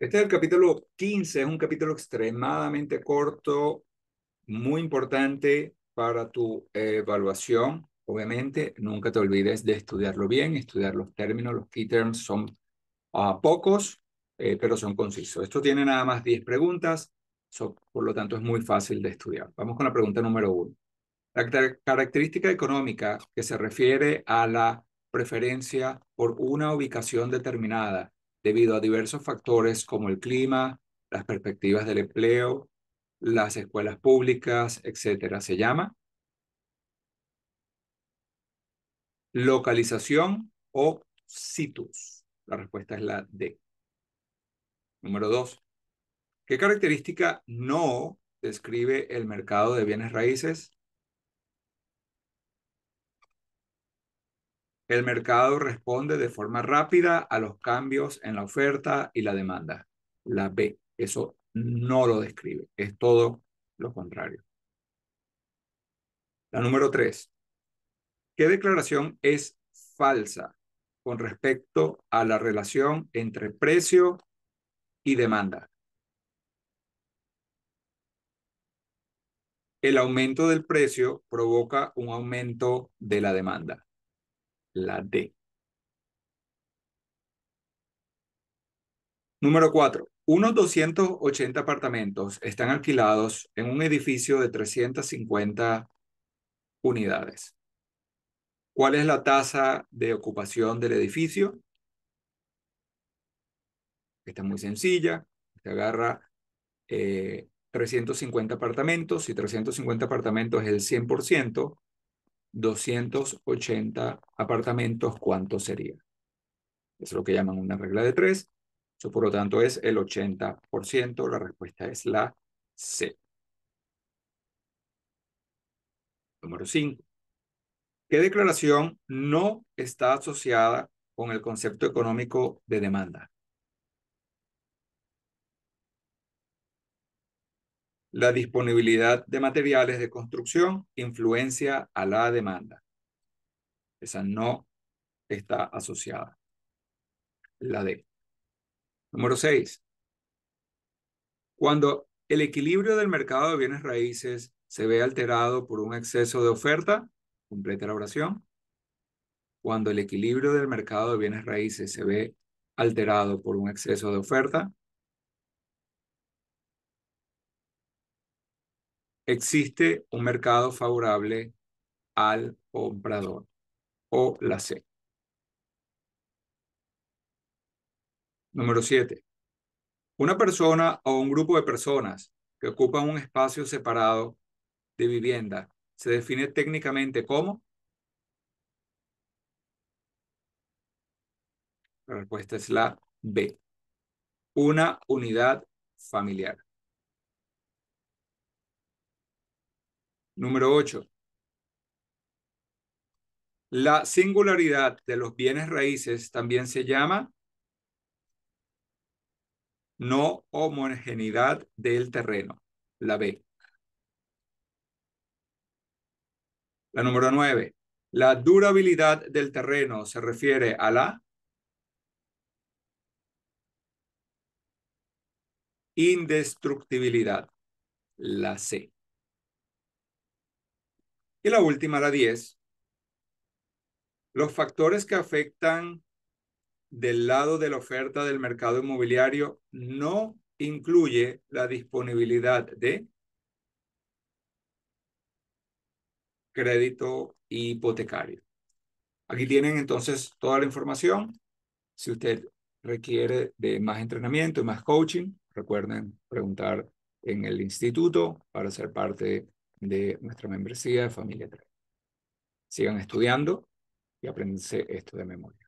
Este es el capítulo 15, es un capítulo extremadamente corto, muy importante para tu evaluación. Obviamente, nunca te olvides de estudiarlo bien, estudiar los términos, los key terms son uh, pocos, eh, pero son concisos. Esto tiene nada más 10 preguntas, so, por lo tanto es muy fácil de estudiar. Vamos con la pregunta número uno. La característica económica que se refiere a la preferencia por una ubicación determinada debido a diversos factores como el clima, las perspectivas del empleo, las escuelas públicas, etcétera. Se llama localización o situs. La respuesta es la D. Número dos. ¿Qué característica no describe el mercado de bienes raíces? El mercado responde de forma rápida a los cambios en la oferta y la demanda. La B, eso no lo describe, es todo lo contrario. La número tres. ¿Qué declaración es falsa con respecto a la relación entre precio y demanda? El aumento del precio provoca un aumento de la demanda la D. Número 4. Unos 280 apartamentos están alquilados en un edificio de 350 unidades. ¿Cuál es la tasa de ocupación del edificio? Esta es muy sencilla. Se agarra 350 eh, apartamentos. y 350 apartamentos es el 100%, 280 apartamentos, ¿cuánto sería? Es lo que llaman una regla de tres. Eso, por lo tanto, es el 80%. La respuesta es la C. Número 5. ¿Qué declaración no está asociada con el concepto económico de demanda? La disponibilidad de materiales de construcción influencia a la demanda. Esa no está asociada. La D. Número 6. Cuando el equilibrio del mercado de bienes raíces se ve alterado por un exceso de oferta, completa la oración. Cuando el equilibrio del mercado de bienes raíces se ve alterado por un exceso de oferta, existe un mercado favorable al comprador o la C. Número 7. Una persona o un grupo de personas que ocupan un espacio separado de vivienda se define técnicamente como La respuesta es la B. Una unidad familiar. Número 8. La singularidad de los bienes raíces también se llama no homogeneidad del terreno, la B. La número 9. La durabilidad del terreno se refiere a la indestructibilidad, la C. Y la última, la 10. Los factores que afectan del lado de la oferta del mercado inmobiliario no incluye la disponibilidad de crédito hipotecario. Aquí tienen entonces toda la información. Si usted requiere de más entrenamiento y más coaching, recuerden preguntar en el instituto para ser parte de nuestra membresía de Familia 3. Sigan estudiando y aprendense esto de memoria.